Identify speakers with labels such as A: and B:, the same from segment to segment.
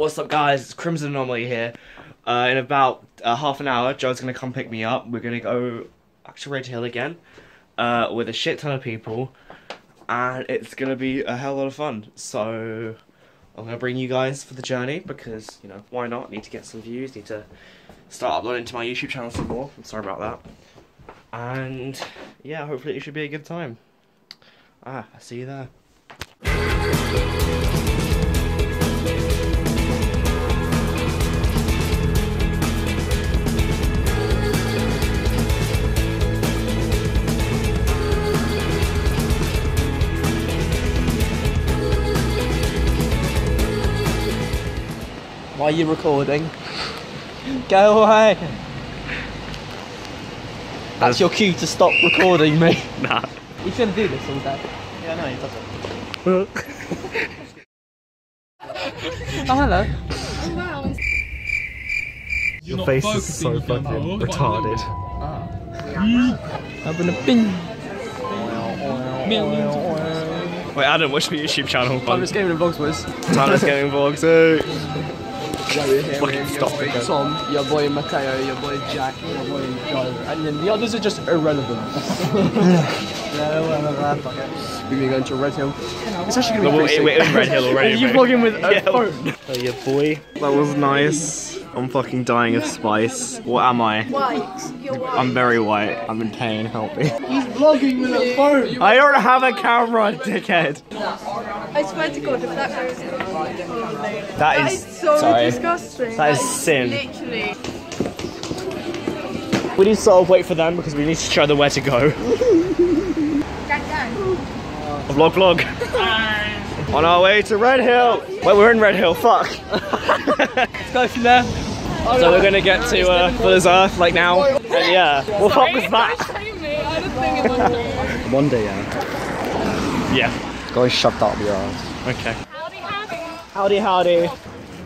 A: What's up, guys? It's Crimson Anomaly here. Uh, in about uh, half an hour, Joe's gonna come pick me up. We're gonna go back to Redhill again uh, with a shit ton of people, and it's gonna be a hell of a lot of fun. So I'm gonna bring you guys for the journey because you know why not? Need to get some views. Need to start uploading to my YouTube channel some more. I'm sorry about that. And yeah, hopefully it should be a good time. Ah, I see you there.
B: Why are you recording? Go away! That's your cue to stop recording me.
A: Nah.
B: He's gonna do this all day.
C: Yeah, no, he doesn't.
B: Oh, hello.
A: Your face is so fucking retarded. Ah.
B: Having a bing.
A: Wait, Adam, what's your YouTube channel?
B: Timeless Gaming and Vlogs was.
A: Timeless Gaming Vlogs. Hey. Eh?
B: Fucking
A: stop
B: your
A: it,
B: boy
A: guys.
B: Tom, your boy Mateo, your boy Jack, your boy Joe, and then the others are just irrelevant. yeah, whatever, fuck it. We're going to Redhill. It's actually going to be
A: we're,
B: pretty
A: we're in Redhill already.
B: You
A: mate.
B: vlogging with a
A: Yeah.
B: phone?
A: Oh yeah, boy. That was nice. I'm fucking dying of spice. What am I?
D: White. You're white.
A: I'm very white. I'm in pain. Help me.
B: He's vlogging with a phone.
A: I don't have a camera, dickhead.
D: I swear to God, if that goes on,
A: That
D: that
A: is,
D: is so
A: sorry.
D: disgusting.
A: That is sin.
D: Literally.
A: We need to sort of wait for them because we need to show them where to go.
D: Gang, gang.
A: Vlog, vlog. On our way to Redhill. Wait, we're in Redhill. Fuck.
B: Go from there.
A: So we're gonna get to uh, Fuller's Earth like now. And yeah, what fuck was that?
C: One day, yeah.
A: Yeah.
C: Go and shove that up your ass.
A: Okay. Howdy, howdy.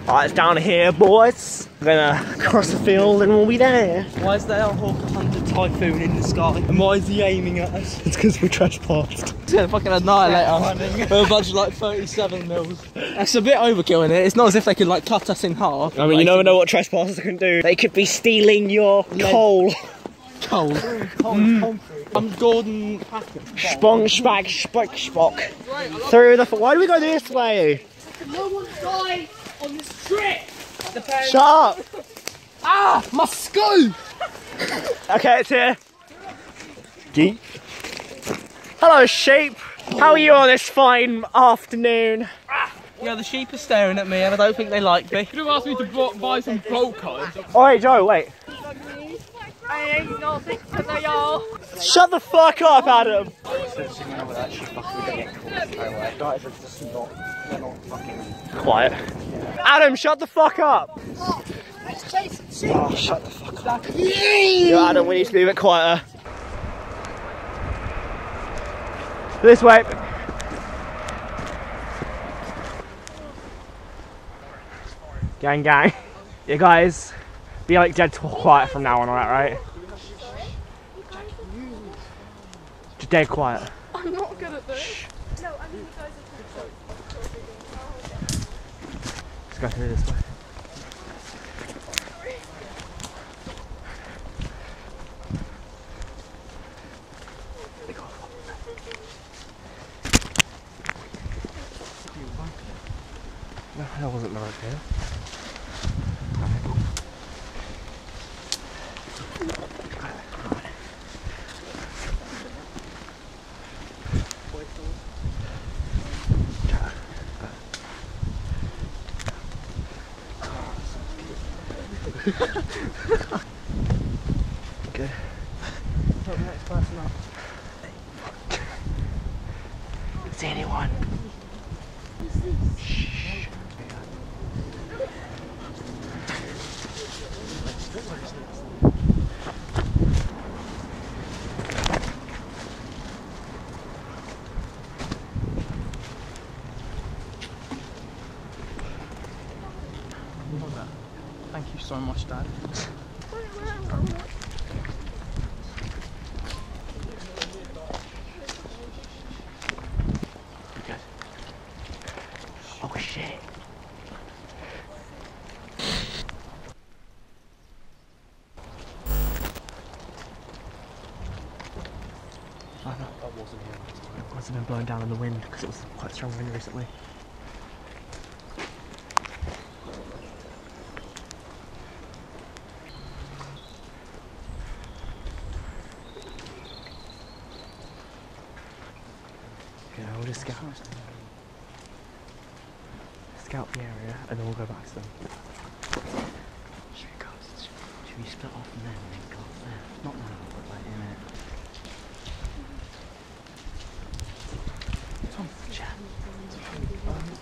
A: Alright, it's down here, boys. We're gonna cross the field and we'll be there.
B: Why is there a Hawk Hunter Typhoon in the sky? And why is he aiming at us?
A: It's because we trespassed.
B: He's gonna fucking annihilate us with a bunch of like 37 mils. That's a bit overkill in it. It's not as if they could like cut us in half.
A: I mean, you never know what trespassers can do. They could be stealing your coal.
B: Coal.
A: Mm.
B: I'm Gordon Packer.
A: Spong, spag, spock, spock. Through the. Why do we go this way?
D: No one died on this trip.
A: Shut up.
B: Ah, my skull!
A: Okay, it's here. Geek. Hello, sheep. How are you on this fine afternoon?
B: Yeah, the sheep are staring at me and I don't think they like me.
E: You asked me to buy some bolt cutters.
A: Alright, Joe, wait.
D: I ain't nothing to the y'all.
A: Shut the fuck up, Adam. Quiet. Adam, shut the fuck up. Oh, shut the fuck up. Yo, Adam, we need to be a bit quieter. This way. Gang, gang. You guys, be like dead quiet from now on, alright, right? Just dead quiet.
D: I'm not good at this. No, I mean you guys
A: Let's go through this way. No, that wasn't the right here. See anyone? Shh.
B: almost done. Oh shit.
A: Oh, no. That wasn't him. It wasn't him blowing down in the wind because it was quite strong wind recently.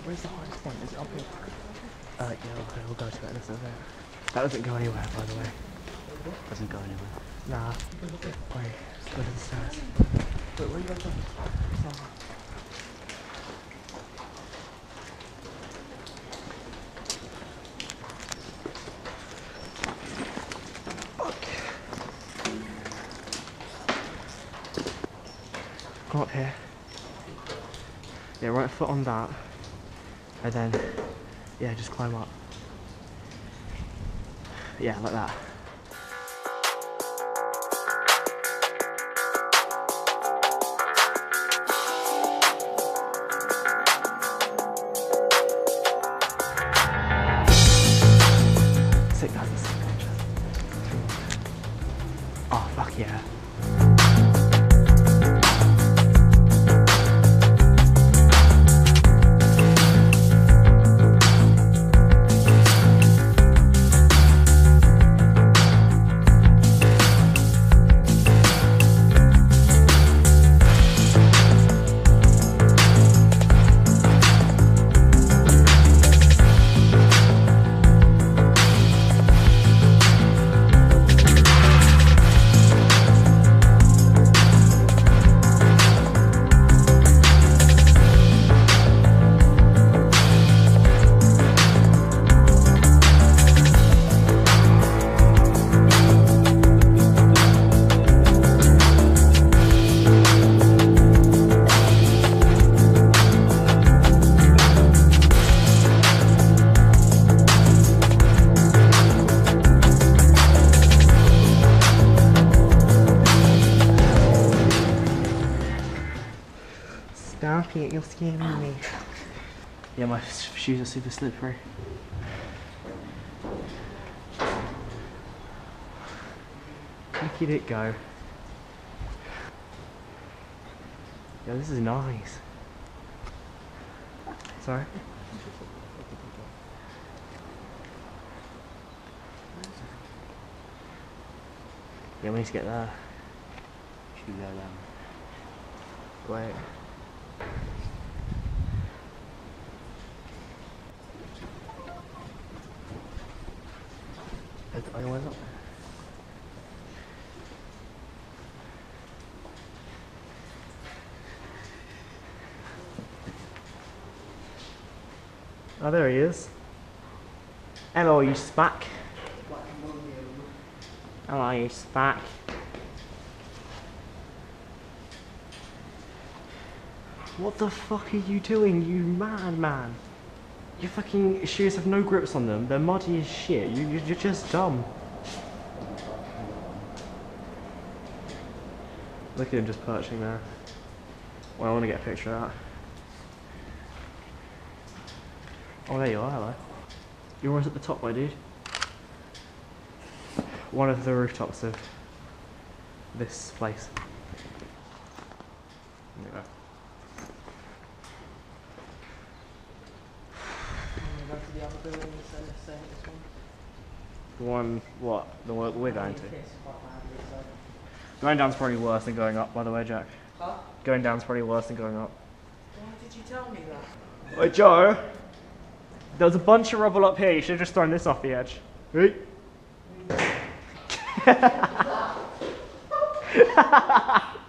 A: Where's the highest point? Is it up here? Uh, yeah, okay, we'll go to it in a second. That doesn't go anywhere, by the way.
C: Doesn't go anywhere.
A: Nah. Wait, let's go to the stairs. Wait, where are you going? Go up here. Yeah, right foot on that. And then, yeah, just climb up. Yeah, like that. Stop it, me. Yeah, my shoes are super slippery. Look at it go. Yeah, this is nice. Sorry? Yeah, we need to get there.
C: Should we go down?
A: Wait. Oh, there he is. Hello, you spack. Hello, you spack. What the fuck are you doing, you mad man? Your fucking shoes have no grips on them. They're muddy as shit. You, you- you're just dumb. Look at him just perching there. Well, I want to get a picture of that. Oh, there you are. Hello. You're always at the top, my dude. One of the rooftops of this place. There you go. The one, what? The one we're going to? Going down's probably worse than going up, by the way, Jack.
B: Huh?
A: Going down's probably worse than going up.
B: Why did you tell me that?
A: Wait, Joe! There was a bunch of rubble up here, you should have just thrown this off the edge. Hey.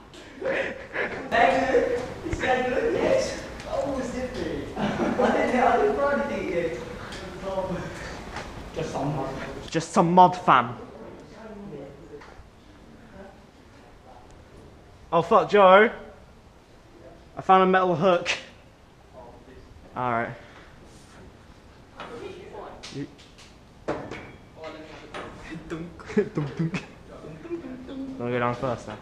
B: This guy good, yes. Oh, was different. I didn't, I didn't throw anything yet. Just some. mod.
A: Just some mod fam. Oh fuck, Joe! I found a metal hook. Alright. You- Dunk, dunk. Wanna go down first then?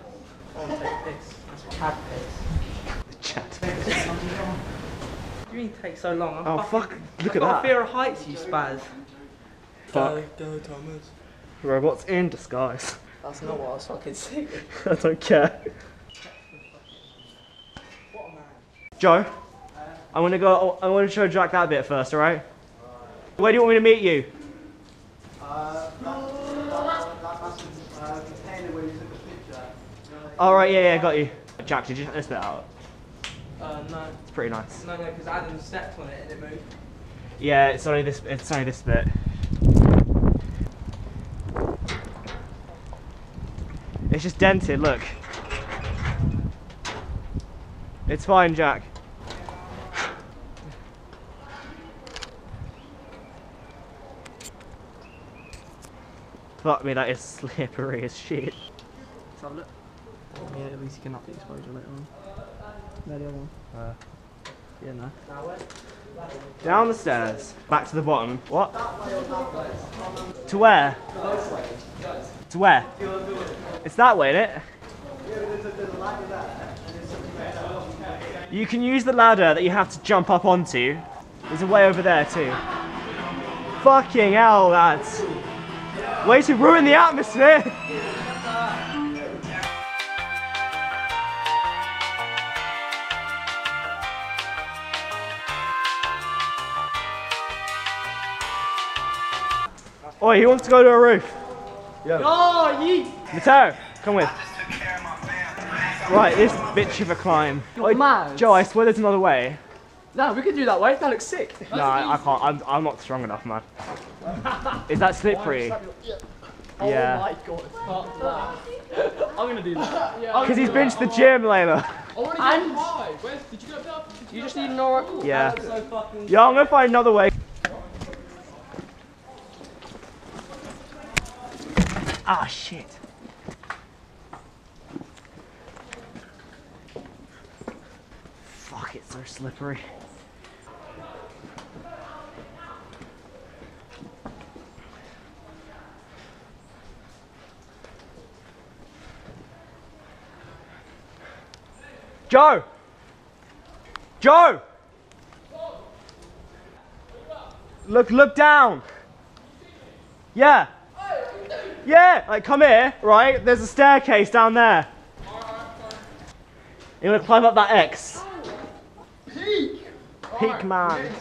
B: Cad piss.
A: Chat.
B: You mean take so long? I'm
A: Oh
B: fucking,
A: fuck! Look
B: I've
A: at
B: got
A: that.
B: a fear of heights, you spaz.
A: Fuck.
C: go, Thomas.
A: Robots in disguise.
B: That's not what I was fucking saying.
A: I don't care. Joe, I want to go. I want to show Jack that bit first, all right? Where do you want me to meet you? All right, yeah, yeah, got you. Jack, did you check this bit out?
B: Uh, no.
A: It's pretty nice.
B: No, no, because Adam stepped on it and it moved.
A: Yeah, it's only this. It's only this bit. It's just dented. Look. It's fine, Jack. Fuck me, that is slippery as shit.
B: Let's have a look. Yeah, at least you can up the exposure later on. There the other one.
A: Uh.
B: yeah, no.
A: Down the stairs, back to the bottom. What? To where? To where? It's that way, isn't it? You can use the ladder that you have to jump up onto. There's a way over there too. Fucking hell, lads. Way to ruin the atmosphere. Oi, he wants to go to a roof?
B: Oh, yeet!
A: Mateo, come with. Right, this bitch of a climb. Oi,
B: mad.
A: Joe, I swear there's another way.
B: No, we can do that way. That looks sick.
A: No, I, I can't. I'm, I'm not strong enough, man. Is that slippery? Yeah.
B: Oh my god, fuck that. I'm gonna do that.
A: Because he's been to the gym, Leyla.
E: Already
B: And-
E: got high. Where's, did you go up there?
B: You just need an oracle.
A: Yeah.
B: So fucking
A: Yeah, I'm gonna find another way. Ah, shit. Fuck, it's so slippery. Joe! Joe! Look, look down. Yeah. Yeah, like come here, right? There's a staircase down there. You wanna climb up that X? Peak! Peak man.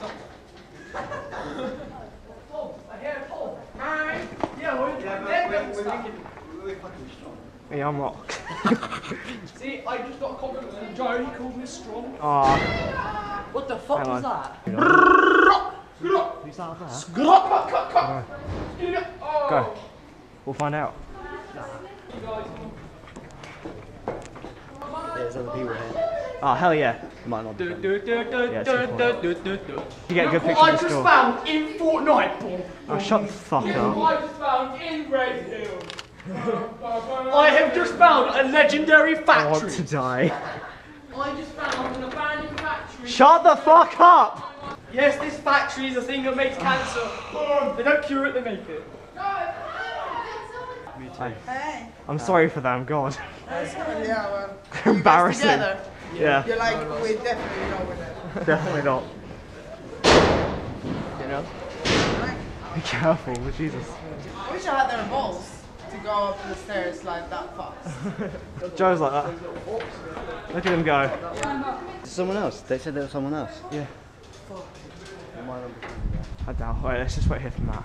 A: Yeah, I'm rock.
E: See, I just got confidence from Joe. He called me strong.
A: Aw,
B: What the fuck
A: Hang
B: was
A: on.
B: that?
A: who's that up there? Go. We'll find out.
C: There's other people here.
A: Oh, hell yeah.
C: Might not be.
B: Do, do, do, do,
A: Yeah,
B: do, do, do, do, do.
A: You get a good
E: What
A: picture
E: I
A: of the
E: just
A: store.
E: found in Fortnite, Paul.
A: Oh, shut the fuck up.
E: I just found in Grace Hill.
B: I have just found a legendary
A: I want to die.
E: I just found an abandoned factory.
A: Shut the fuck up!
B: Yes, this factory is a thing that makes cancer. They don't cure it, they make it.
A: I'm sorry for them, God.
F: Yeah, well,
A: Embarrassing.
F: together,
A: Yeah,
F: you're like, we definitely know with it.
A: definitely not.
B: You know?
A: Be careful, with Jesus.
F: I wish I had their balls to go up the stairs like that fast.
A: Joe's like that. Look at him go.
C: Someone else. They said there was someone else.
A: Yeah. I doubt. Wait, let's just wait here for Matt.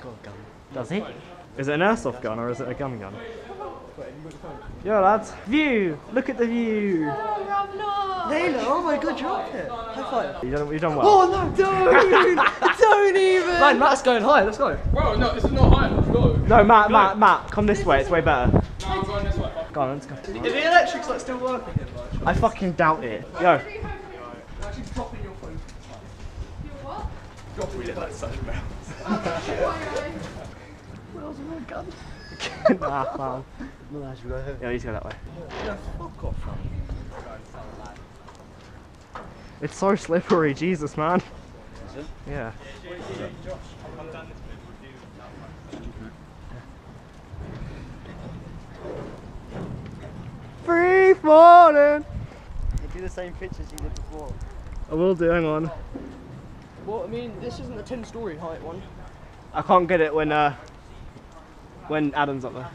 C: Guy's got a gun.
A: Does he? Is it an airsoft gun or is it a gun gun? Yo lads, view! Look at the view!
C: Leyla, oh my god, you're up here. High five.
A: You done, you done well.
C: Oh no, don't! don't even!
B: Man, Matt's going high, let's go.
E: Bro, no, this is not high enough. Go.
A: No, Matt, Matt, Matt, come this way, it's way better.
E: No, I'm going this way.
A: Go on, let's go.
B: Is the electric's like still working here, bro?
A: I fucking doubt it. Yo.
B: You're actually dropping your phone. Where's my gun?
A: nah, man.
C: No, I should go here.
A: Yeah, he's go that way.
C: Yeah, fuck off, man.
A: It's so slippery, Jesus, man.
C: Is it?
A: Yeah. Free
G: falling! do the same pitch as you did before.
A: I will do, hang on.
B: Well, I mean, this isn't a 10 story height one.
A: I can't get it when uh when Adam's up there.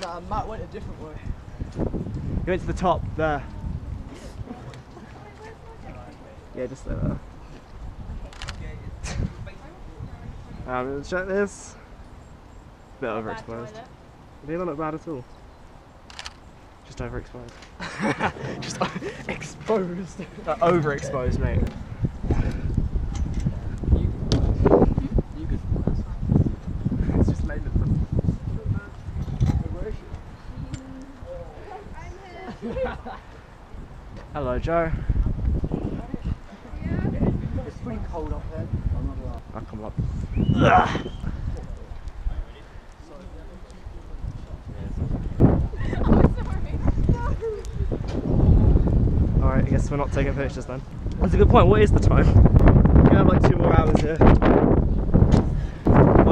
B: Nah, Matt went a different way.
A: He went to the top there. Yeah, just there. um, let's check this. Bit overexposed. They don't look bad at all. Just overexposed.
B: Just exposed. Uh, overexposed, mate. You could. It's just made it.
A: Hello, Joe.
G: It's pretty cold up there. I'm not gonna lie.
A: I'll come up. Alright, I guess we're not taking pictures then. That's a good point. What is the time? We're have like two more hours here.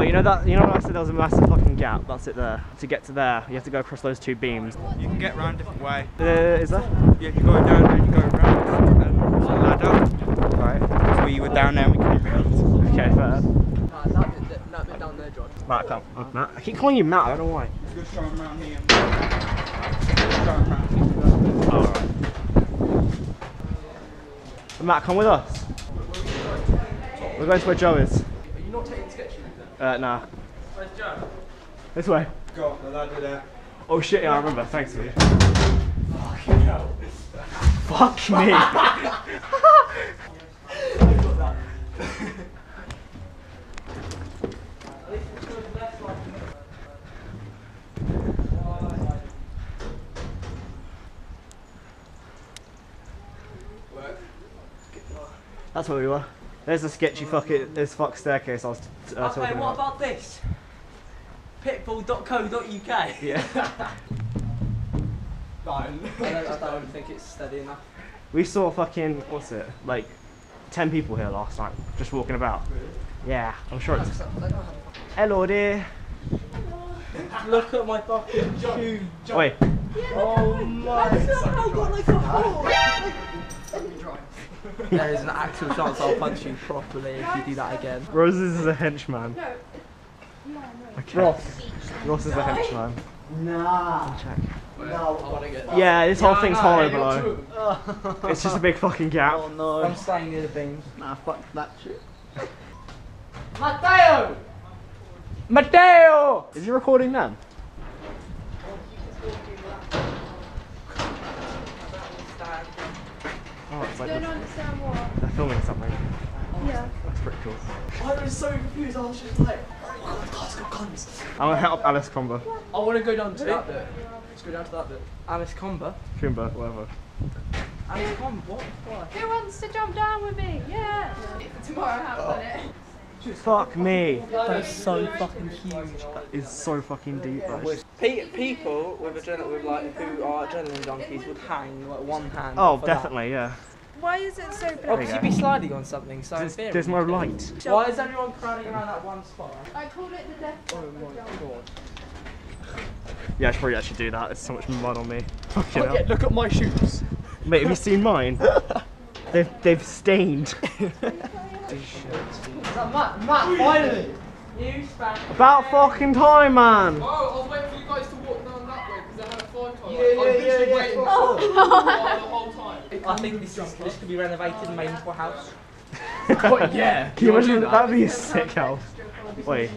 A: Well, you know that you know when I said there was a massive fucking gap. That's it there. To get to there, you have to go across those two beams.
H: You can get around a different way.
A: Uh, is there?
H: Yeah, if you go down there, you go around um, the ladder.
A: Right.
H: That's where you were down there, we came round.
A: Okay, fair.
B: That bit, that bit down there, John.
A: Matt, come. Oh, Matt. I keep calling you Matt. I don't know why.
H: Go show 'em round here. Show 'em round here.
A: Alright. Matt, come with us. We're going to where Joe is.
B: Are you not taking sketches then?
A: Uh, nah. Where's Joe? This way.
H: Go the ladder there.
A: Oh shit, yeah, I remember. Thanks, dude. Fuck me. That's where we were. There's the sketchy fuck it, this fuck staircase I was uh, talking
G: Okay, what
A: about.
G: about this? Pitbull.co.uk.
A: Yeah.
B: I don't, I don't think it's steady enough.
A: We saw fucking what's it like, ten people here last night, just walking about. Yeah, I'm sure it's. Hello there.
G: Look at my fucking shoe.
A: Wait,
G: Oh my. There is an actual chance I'll punch you properly if you do that again.
A: Roses is a henchman. Okay. Ross. Ross is a henchman.
G: Nah.
A: Check.
G: No, I want to get.
A: Yeah, this whole thing's hollow
B: Yeah, you're
A: below.
B: two.
A: It's just a big fucking gap.
G: Oh no. I'm staying near the beams.
B: Nah, fuck that shit.
G: Mateo!
A: Mateo! Is he recording them? Oh, it's like
D: Don't
A: they're,
D: understand
A: they're filming something.
D: Yeah.
A: That's pretty cool.
B: I was so confused. I was just like, oh my god, guys, got guns.
A: I'm gonna help Alice Comber.
B: I want to go down to that bit. Let's go down to that bit.
G: Alice Comber.
A: Kumba, whatever.
G: Alice Comber, what?
D: Who wants to jump down with me? Yeah. Tomorrow I haven't done it. Oh.
A: Fuck me.
G: That is so fucking huge.
A: It's so fucking deep, bro.
G: Pe- people with adrenaline, with like who are adrenaline junkies would hang like one hand.
A: Oh,
G: for that.
A: definitely, yeah.
D: Why is it so
G: Oh, because you'd be sliding on something, so
A: There's, there's no light.
G: Why is everyone crowding around that one spot?
D: I call it the death
G: Oh my god.
A: Yeah, I should probably actually do that. There's so much mud on me. Fucking
B: Oh, yeah, look at my shoes.
A: Mate, have you seen mine? they've, they've stained.
B: Matt, Matt, finally.
G: You span.
A: About fucking time, man.
E: Oh, I was waiting for you guys to walk down that way because I had a fly car.
B: Yeah,
E: I was
B: yeah, yeah, yeah.
E: waiting
B: Oh,
E: the whole time.
G: I think this is, this could be renovated and made into a house.
B: What, yeah.
A: Can you imagine
B: that?
A: that'd be a sick house? Wait,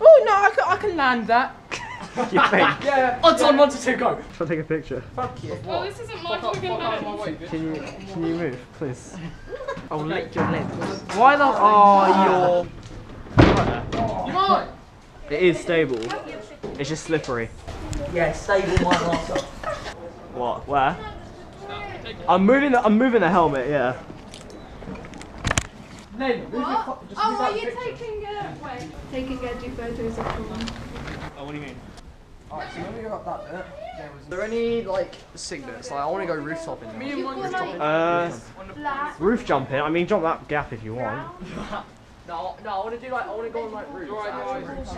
F: Oh no, I can, I can land that.
A: you think?
B: Yeah. Odds on one to two, go.
A: Shall I take a picture?
G: Fuck you.
D: Well, this isn't my
E: Fuck
D: fucking
E: fuck out of my
D: land.
E: way, bitch.
A: Can you can you move, please?
G: I'll lick your lips. Why the? Oh,
E: You might.
A: It is stable. It's just slippery.
G: Yeah, stable my ass up.
A: What? Where? I'm moving the I'm moving the helmet. Yeah.
B: Name, move
D: What?
B: fu- just
D: Oh, are you
B: picture.
D: taking a wait? Taking edgy photos of Dawn.
A: Oh, what do you mean?
B: Alright, so when we got that bit, there was. Are there any like signets? Like, I want to go rooftop in there.
D: You want like
A: Uh,
D: black,
A: roof jumping. I mean, jump that gap if you want.
B: No, no, I want to do like, I want to go on like roofs.
E: Alright,
B: roofs.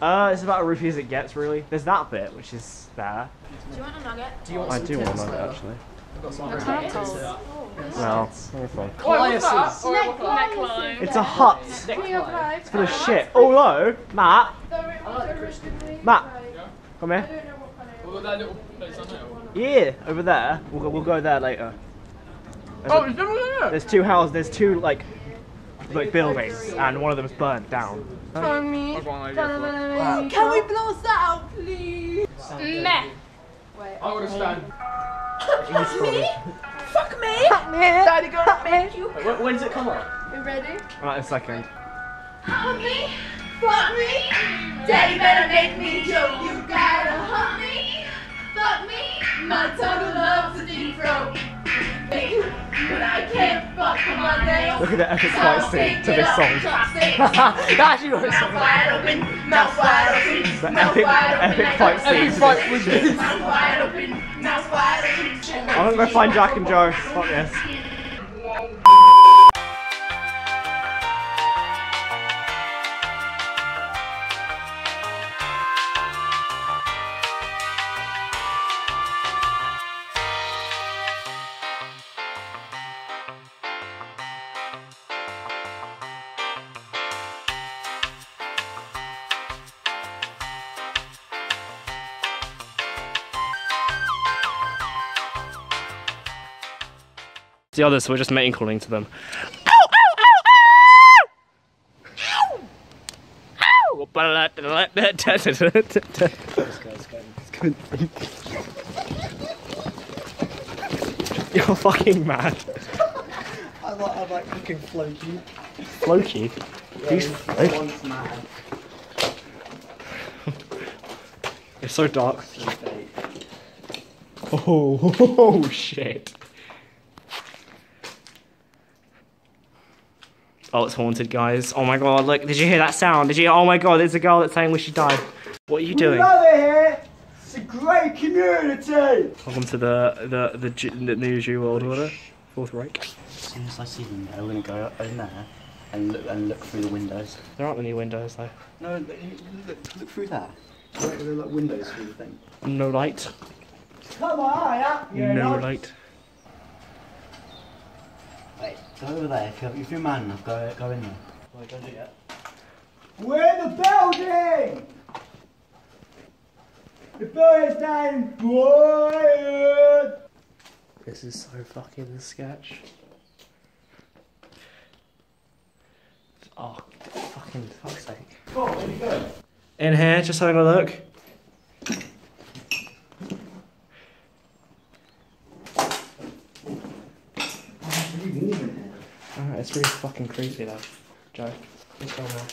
A: Uh, it's about as roofy as it gets, really. There's that bit, which is there.
D: Do you want a nugget?
B: Do you want
A: I do want a nugget,
B: though?
A: actually.
B: I've got some
D: That's
B: great
D: what I'm
B: tips.
D: told.
A: No, very fun.
B: Coliasis.
A: It's a hut.
B: Neckline.
A: It's full of shit. Oh, hello, Matt. Matt, come here.
E: Well, that little place.
A: Yeah, over there. We'll go, we'll go there later. There's,
E: Oh,
A: a-
E: is there one there?
A: there's two houses. There's two like like buildings, and one of them's burnt down.
E: I've got an
F: Can we blow us out, please?
D: Meh.
E: that. I would have stand.
F: Fuck me!
E: Daddy, go at me.
B: When, when does it come up?
F: You ready?
A: Right, a second.
F: Hump me, fuck me. Daddy better make me joke. You gotta hump me, fuck me. My tongue loves a deep throat. But I can't fuck my nails.
A: Look at the epic fight scene to this song.
B: That's you
F: Mouth wide open, mouth wide open,
A: The
F: mouth
A: epic,
F: wide open.
A: epic fight scene.
E: Epic fight was this.
F: Mouth wide open, mouth wide open.
A: I'm gonna go find Jack and Joe. Fuck this. The others, so we're just mating calling to them. You're fucking mad.
G: I like, I like fucking Floki.
A: Floki? Who's Floki?
G: Once mad.
A: It's so dark. Oh, oh shit. Oh, it's haunted, guys. Oh my god, look, did you hear that sound? Did you? Oh my god, there's a girl that's saying we should die. What are you doing?
G: Love it here. It's a great community.
A: Welcome to the the the, Ju- the new Jew World Order, Fourth Reich.
C: As soon as I see them, I'm gonna go in there and look and look through the windows.
A: There aren't any windows though.
C: No, look, look, look through that. There there are like windows through the thing.
A: No light.
G: Come on, yeah.
A: no. light.
C: Wait, go over there. If you're, if you're man enough, go go in there. Wait, don't do that.
G: We're in the building. The building's down, boy.
A: This is so fucking sketch. Oh, fucking fuck's sake. In here, just having a look. Alright, it's really fucking creepy though. Joe, what's going on?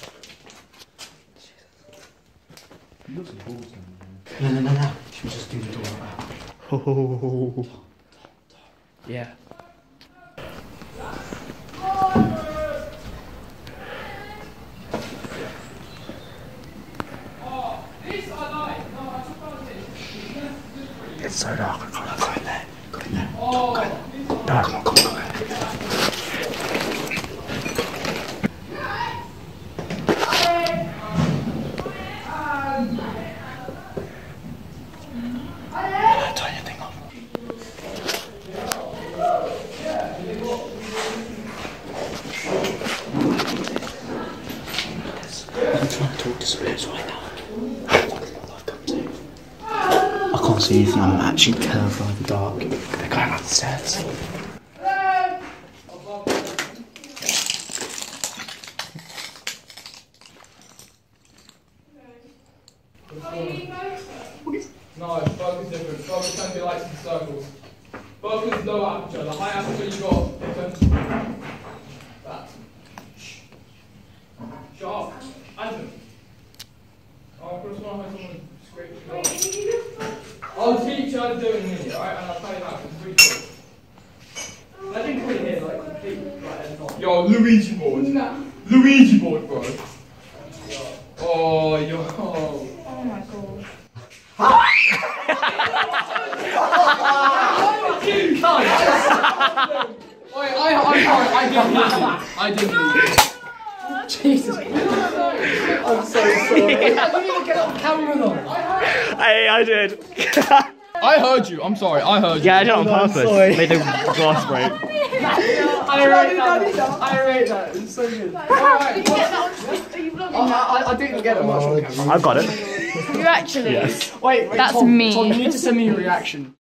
C: No, no, no, no. Should we just do the door back?
A: Oh, yeah. It's so dark. I can't go in there. Go in there. Don't go in there. No, come on, come on.
C: Turn your thing off. I'm trying to talk to spirits right now. I've come to. I can't see anything. I'm actually terrified of the dark. They're going up the stairs.
E: No, focus different. Focus don't be lights in circles. Focus low aperture. The high aperture you got different. That. Sharp. Adam. Oh, Chris, one has someone scrape it off. Oh, I'll teach you how to do it in a minute, alright? And I'll tell you how. It's really cool. I didn't come in here like complete, like, and not. Yo, Luigi board. No. Luigi board, bro. Oh, yo.
D: Oh my god.
E: Wait, I, I'm sorry, I didn't leave you. I didn't leave you. Jesus
B: I'm so sorry. I didn't even get on camera though.
A: Hey, I did.
E: I heard you. I'm sorry. I heard you.
A: yeah, I did it on
B: I'm
A: purpose.
B: sorry.
A: Made the glass break.
B: I rate that. I rate that. It's so good.
F: Did you get that on? Are you vlogging
B: I,
F: that?
B: I, I didn't get it much on camera.
A: I've got it.
F: You actually?
B: Wait, wait
F: That's
B: Tom,
F: me.
B: Tom, you need to send me a reaction.